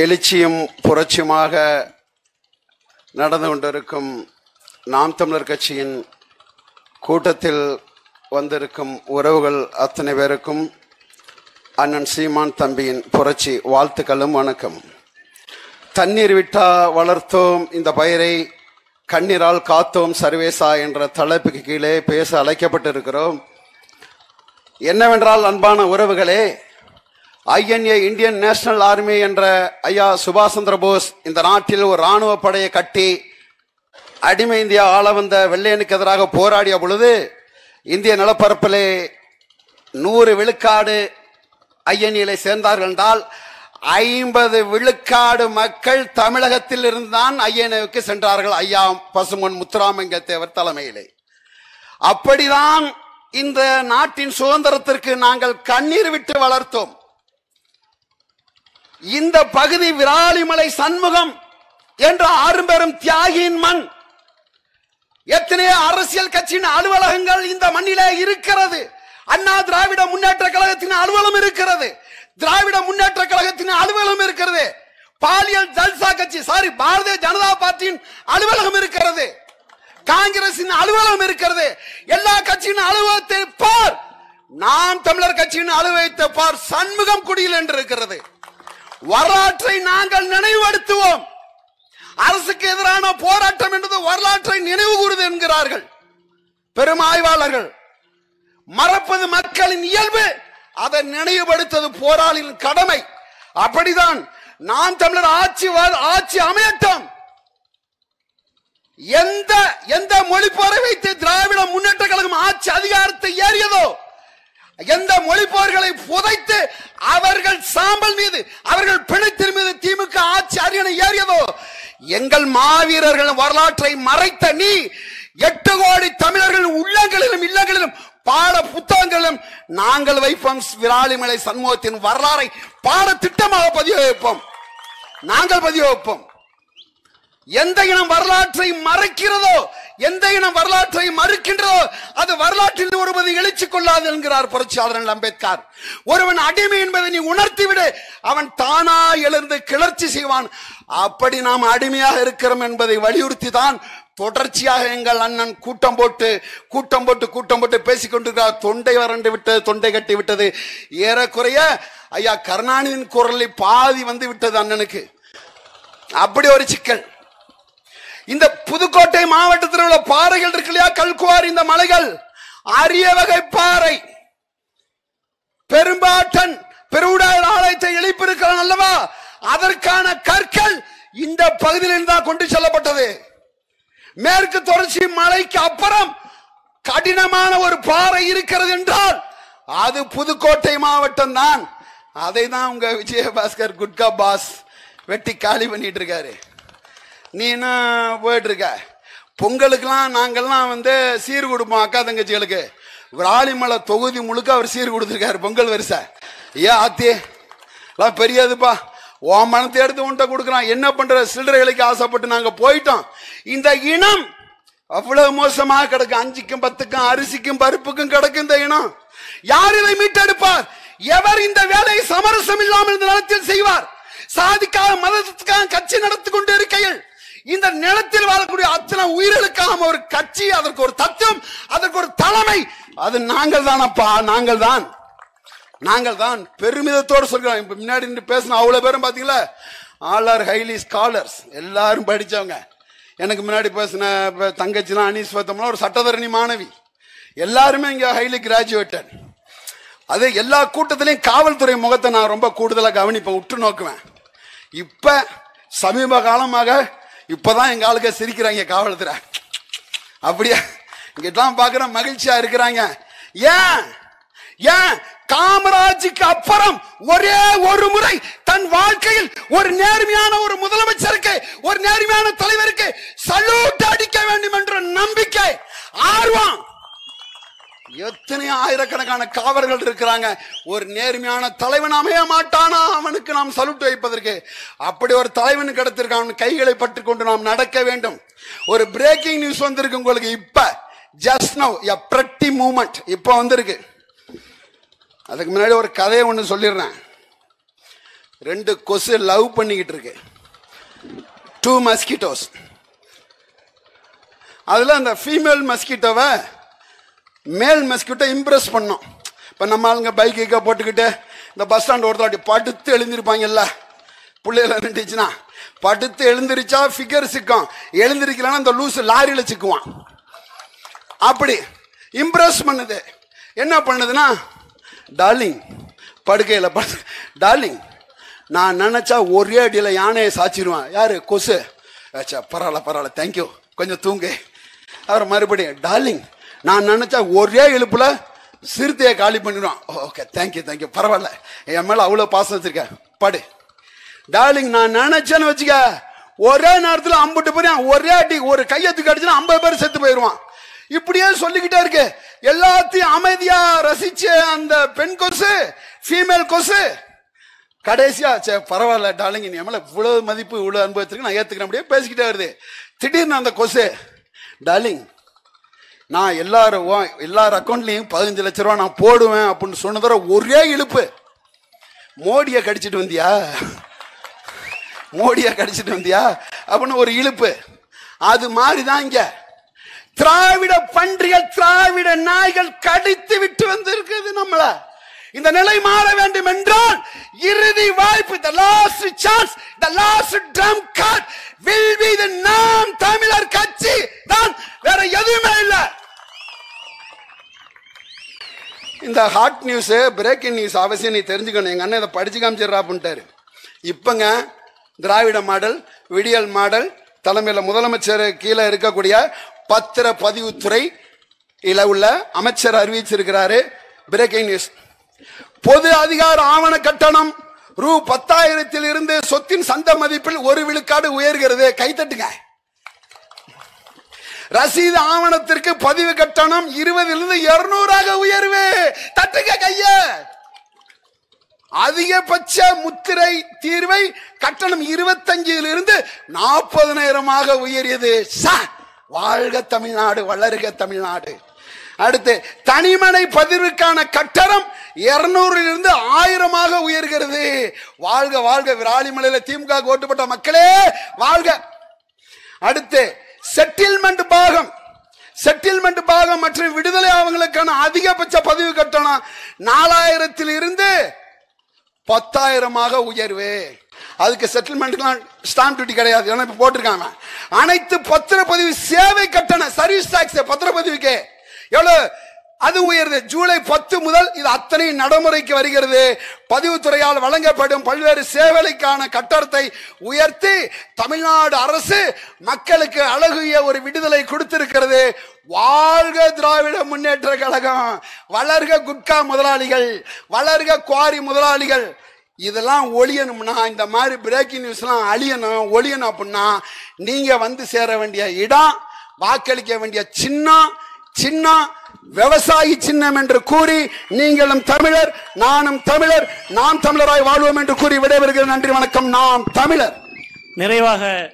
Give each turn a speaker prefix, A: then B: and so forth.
A: எழுச்சியும் புரட்சியுமாக நடந்து கொண்டிருக்கும் நாம் தமிழர் கட்சியின் கூட்டத்தில் வந்திருக்கும் உறவுகள் அத்தனை பேருக்கும் அண்ணன் சீமான் தம்பியின் புரட்சி வாழ்த்துக்களும் வணக்கம். தண்ணீர் விட்டா வளர்த்தோம் இந்த பயிரை கண்ணீரால் காத்தோம் சர்வேசா என்ற தலைப்புக்கு கீழே பேச அழைக்கப்பட்டிருக்கிறோம். என்னவென்றால் அன்பான உறவுகளே ஐஎன்ஏ இந்தியன் நேஷனல் ஆர்மி என்ற ஐயா சுபாஷ் சந்திர போஸ் இந்த நாட்டில் ஒரு இராணுவ படையை கட்டி அடிமை இந்தியா ஆள வந்த வெள்ளையனுக்கு எதிராக போராடிய பொழுது இந்திய நிலப்பரப்பிலே நூறு விழுக்காடு ஐஎன்ஏலை சேர்ந்தார்கள் என்றால் ஐம்பது விழுக்காடு மக்கள் தமிழகத்தில் இருந்தான் ஐஎன்ஏவுக்கு சென்றார்கள். ஐயா பசுமன் முத்துராமலிங்க தேவர் தலைமையிலே. அப்படிதான் இந்த நாட்டின் சுதந்திரத்திற்கு நாங்கள் கண்ணீர் விட்டு வளர்த்தோம். இந்த பகுதி விராலிமலை சண்முகம் என்ற ஆறுபெரும் தியாகியின் மண். எத்தனையோ அரசியல் கட்சியின் அலுவலகங்கள் இந்த மண்ணிலே இருக்கிறது. அண்ணா திராவிட முன்னேற்ற கழகத்தின் அலுவலகம் இருக்கிறது. திராவிட முன்னேற்ற கழகத்தின் அலுவலகம் இருக்கிறது. பாலியல் ஜல்சா கட்சி சாரி பாரதிய ஜனதா பார்ட்டியின் அலுவலகம் இருக்கிறது. காங்கிரசின் அலுவலகம் இருக்கிறது. எல்லா கட்சியின் அலுவலகத்தை பார். நாம் தமிழர் கட்சியின் அலுவலகத்தை பார். சண்முகம் குடியில் என்று இருக்கிறது. வரலாற்றை நாங்கள் நினைவுபடுத்துவோம். அரசுக்கு எதிரான போராட்டம் என்பது வரலாற்றை நினைவு கூறுது என்கிறார்கள். பெரும் ஆய்வாளர்கள். மறப்பது மக்களின் இயல்பு. அதை நினைவுபடுத்தது போராளியின் கடமை. அப்படிதான் நாம் தமிழர் ஆட்சி ஆட்சி அமையட்டும். எந்த எந்த மொழிப்போரை வைத்து திராவிட முன்னேற்ற கழகம் ஆட்சி அதிகாரத்தை ஏறியதோ எந்த மொழிப்போர்களை புதைத்து அவர்கள் சாம்பல் மீது அவர்கள் பிணைத்தின் மீது திமுக ஆட்சி அரியணை ஏறியதோ எங்கள் மாவீரர்களின் வரலாற்றை மறைத்த நீ எட்டு கோடி தமிழர்களின் உள்ளங்களிலும் இல்லங்களிலும் பாட புத்தகங்களிலும் நாங்கள் வைப்போம் விராலிமலை சண்முகத்தின் வரலாறை பாட திட்டமாக பதிவு வைப்போம். நாங்கள் பதிவு வைப்போம். எந்த இனம் வரலாற்றை மறைக்கிறதோ எந்த இனம் வரலாற்றை மறுக்கின்றதோ அது வரலாற்றில் ஒருவது எழுச்சி கொள்ளாது என்கிறார் புரட்சியாளர் அம்பேத்கர். ஒருவன் அடிமை என்பதை நீ உணர்த்திவிடு அவன் தானா எழுந்து கிளர்ச்சி செய்வான். அப்படி நாம் அடிமையாக இருக்கிறோம் என்பதை வலியுறுத்தி தான் தொடர்ச்சியாக எங்கள் அண்ணன் கூட்டம் போட்டு கூட்டம் போட்டு கூட்டம் போட்டு பேசிக்கொண்டிருக்கிறார் தொண்டை வறண்டு விட்டது தொண்டை கட்டி விட்டது. ஏறக்குறைய ஐயா கருணாநிதியின் குரலில் பாதி வந்து விட்டது அண்ணனுக்கு. அப்படி ஒரு சிக்கல். இந்த புதுக்கோட்டை மாவட்டத்தில் உள்ள பாறைகள் இருக்கு இல்லையா? கல்குவாரி இந்த மலைகள். அரிய வகை பாறை. பெரும்பாட்டன் பெருவுடாயர் ஆலயத்தை எழுப்பியிருக்கிறான் அல்லவா? அதற்கான கற்கள் இந்த பகுதியில் தான் கொண்டு செல்லப்பட்டது. மேற்கு தொடர்ச்சி மலைக்கு அப்புறம் கடினமான ஒரு பாறை இருக்கிறது என்றால் அது புதுக்கோட்டை மாவட்டம் தான். அதை தான் உங்க விஜயபாஸ்கர் குட்கா பாஸ் வெட்டி காலி பண்ணிட்டு இருக்காரு. நீ என்ன போயிட்டு இருக்க பொங்கலுக்கெல்லாம் நாங்கள்லாம் வந்து சீர் கொடுப்போம் அக்கா தங்கச்சிகளுக்கு. விராலிமலை தொகுதி முழுக்க அவர் சீர் கொடுத்துருக்காரு பொங்கல் வரிசை. ஏன் ஆத்தி எல்லாம் பெரியதுப்பா. ஓ மனத்தை எடுத்து உன்ட்ட கொடுக்குறான். என்ன பண்ற? சில்லறைகளுக்கு ஆசைப்பட்டு நாங்கள் போயிட்டோம். இந்த இனம் அவ்வளவு மோசமாக கிடக்கு. அஞ்சுக்கும் பத்துக்கும் அரிசிக்கும் பருப்புக்கும் கிடக்கு இந்த இனம். யார் இதை மீட்டெடுப்பார்? எவர் இந்த வேலையை சமரசம் இல்லாமல் இந்த நிலத்தில் செய்வார்? சாதிக்காக மதத்துக்காக கட்சி நடத்தி கொண்டு இருக்கையில் இந்த நிலத்தில் வாழக்கூடிய அத்தனை உயிர்களுக்காக ஒரு கட்சி அதற்கு ஒரு தத்துவம் அதற்கு ஒரு தலைமை. அது நாங்கள் தானப்பா நாங்கள் தான் நாங்கள் தான் பெருமிதத்தோடு சொல்கிறோம். இப்ப முன்னாடி நின்று பேசின அவ்வளோ பேரும் பாத்தீங்களா? All are highly scholars. எல்லாரும் படித்தவங்க எனக்கு முன்னாடி பேசின இப்போ தங்கச்சிலாம் அனீஸ் பத்தம்லாம் ஒரு சட்டத்தரணி மாணவி. எல்லாருமே இங்கே ஹைலி கிராஜுவேட்டட். அது எல்லா கூட்டத்திலையும் காவல்துறை முகத்தை நான் ரொம்ப கூடுதலாக கவனிப்பேன் உற்று நோக்குவேன். இப்போ சமீப காலமாக இப்பதான் எங்க ஆளுக்க சிரிக்கிறாங்க காவல்துறை அப்படியா? இங்கெல்லாம் பாக்குற மகிழ்ச்சியா இருக்கிறாங்க. ஏன்? ஏன்? காமராஜுக்கு அப்புறம் ஒரே ஒரு முறை தன் வாழ்க்கையில் ஒரு நேர்மையான ஒரு முதலமைச்சருக்கு ஒரு நேர்மையான தலைவருக்கு சல்யூட் அடிக்க வேண்டும் என்ற நம்பிக்கை ஆர்வம் எத்தனை ஆயிரக்கணக்கான காவலர்கள் இருக்கிறாங்க. ஒரு நேர்மையான தலைவன் அமைய மாட்டானா? அவனுக்கு நாம் சல்யூட் வைப்பதற்கு. அப்படி ஒரு தலைவன் கிடைத்திருக்கான். அவன் கைகளை பற்றி கொண்டு நாம் நடக்க வேண்டும். ஒரு பிரேக்கிங் நியூஸ் வந்திருக்கு உங்களுக்கு இப்ப. ஜஸ்ட் நவ் எ பிரட்டி மூமெண்ட் இப்ப வந்திருக்கு. அதுக்கு முன்னாடி ஒரு கதையை ஒன்று சொல்லிடுறேன். ரெண்டு கொசு லவ் பண்ணிக்கிட்டு இருக்கு. டூ மஸ்கிட்டோஸ் அதில் அந்த ஃபீமேல் மஸ்கிட்டோவை மேல் மெஸ்கிட்ட இம்ப்ரெஸ் பண்ணோம். இப்போ நம்ம ஆளுங்க பைக் கீக்கா போட்டுக்கிட்டு இந்த பஸ் ஸ்டாண்ட் ஒருத்தர் அப்படி படுத்து எழுந்திருப்பாங்கல்ல. பிள்ளைகள நின்றுச்சுன்னா படுத்து எழுந்திருச்சா ஃபிகர் சிக்கும். எழுந்திருக்கலன்னா அந்த லூஸ் லாரியில் சிக்குவான். அப்படி இம்ப்ரெஸ் பண்ணுது. என்ன பண்ணுதுன்னா டார்லிங் படுக்கையில் படு டார்லிங் நான் நினச்சா ஒரே அடியில் யானையை சாச்சிடுவேன் யார்? கொசு. ஆச்சா பரவாயில்ல பரவாயில்ல தேங்க்யூ கொஞ்சம் தூங்கு. அவர் மறுபடியும் டார்லிங் நான் நினச்சா ஒரே இழுப்புல சிறுத்தையை காலி பண்ணிடுவான். ஓகே தேங்க்யூ தேங்க்யூ பரவாயில்ல. என் மேலே அவ்வளோ பாசம் வச்சிருக்கேன் படு. டார்லிங் நான் நினைச்சேன்னு வச்சுக்க ஒரே நேரத்தில் அம்புட்டு போயிடும் ஒரே அடி ஒரு கையத்துக்கு அடிச்சுன்னா ஐம்பது பேர் செத்து போயிடுவான். இப்படியே சொல்லிக்கிட்டே இருக்கு. எல்லாத்தையும் அமைதியா ரசிச்ச அந்த பெண் கொசு ஃபீமேல் கொசு. கடைசியா சே பரவாயில்ல டார்லிங் நீ மேல இவ்வளவு மதிப்பு இவ்வளவு அனுபவத்திற்கு நான் ஏத்துக்கிறேன் அப்படியே பேசிக்கிட்டே வருது. திடீர்னு அந்த கொசு டார்லிங் நான் எல்லாரும் எல்லார் அக்கௌண்ட்லையும் பதினஞ்சு லட்ச ரூபா நான் போடுவேன் அப்படின்னு சொன்னதோட ஒரே இழுப்பு. மோடியை கடிச்சிட்டு வந்தியா? மோடியை கடிச்சிட்டு வந்தியா? அப்படின்னு ஒரு இழுப்பு. அது மாதிரி தான் இங்க. திராவிட பன்றிகள் திராவிட நாய்கள் கடித்து விட்டு வந்திருக்குது நம்மள. இந்த நிலை மாற வேண்டும் என்றால் இறுதி வாய்ப்பு the last chance the last trump card will be the நாம் தமிழர் கட்சி தான். வேற எதுவுமே இல்லை. இந்த ஹாட் நியூஸு பிரேக்கிங் நியூஸ் அவசியம் நீ தெரிஞ்சுக்கணும். எங்கள் அண்ணன் இதை படித்து காமிச்சிடுறா இப்போங்க திராவிட மாடல் விடியல் மாடல் தலைமையில் முதலமைச்சர் கீழே இருக்கக்கூடிய பத்திர பதிவுத்துறை இல உள்ள அமைச்சர் அறிவிச்சிருக்கிறாரு. பிரேக்கிங் நியூஸ் பொது அதிகார ஆவண கட்டணம் ரூ பத்தாயிரத்தில் இருந்து சொத்தின் சந்த மதிப்பில் ஒரு விழுக்காடு உயர்கிறது. கைத்தட்டுங்க ரசீது ஆவணத்திற்கு பதிவு கட்டணம் இருபதிலிருந்து இருநூறாக உயர்வு. தட்டுங்க கைய. அதிகபட்ச முத்திரை தீர்வை கட்டணம் இருபத்தஞ்சில் இருந்து நாற்பதனாயிரமாக உயரியது ச! வாழ்க தமிழ்நாடு வளருக தமிழ்நாடு. அடுத்து தனிமனை பதிவுக்கான கட்டணம் இருநூறிலிருந்து ஆயிரமாக உயர்கிறது. வாழ்க வாழ்க விராலிமலையில திமுக ஓட்டுப்பட்ட மக்களே வாழ்க. அடுத்து செட்டில்மெண்ட் பாகம். செட்டில்மெண்ட் பாகம் மற்றும் விடுதலை அவங்களுக்கான அதிகபட்ச பதிவு கட்டணம் நாலாயிரத்தில் இருந்து பத்தாயிரமாக உயர்வு. அதுக்கு செட்டில்மெண்ட்லாம் ஸ்டாம்ப் டியூட்டி கிடையாது. ஏன்னா இப்போ போட்டிருக்காங்க. அனைத்து பத்திரப்பதிவு சேவை கட்டண சர்வீஸ் டாக்ஸ் பத்திரப்பதிவுக்கு எவ்வளோ அது உயர்வு ஜூலை பத்து முதல் இது அத்தனை நடைமுறைக்கு வருகிறது. பதிவுத்துறையால் வழங்கப்படும் பல்வேறு சேவைக்கான கட்டடத்தை உயர்த்தி தமிழ்நாடு அரசு மக்களுக்கு அழகிய ஒரு விடுதலை கொடுத்திருக்கிறது. வாழ்க திராவிட முன்னேற்ற கழகம். வளர்க குட்கா முதலாளிகள். வளர்க குவாரி முதலாளிகள். இதெல்லாம் ஒழியணும்னா இந்த மாதிரி பிரேக்கிங் நியூஸ்லாம் அழியணும் ஒழியணும் அப்படின்னா நீங்கள் வந்து சேர வேண்டிய இடம் வாக்களிக்க வேண்டிய சின்னம் சின்னம் விவசாயி சின்னம் என்று கூறி நீங்களும் தமிழர் நானும் தமிழர் நாம் தமிழராய் வாழ்வோம் என்று கூறி விடைபெறுகிறேன். நன்றி வணக்கம். நாம் தமிழர்.
B: நிறைவாக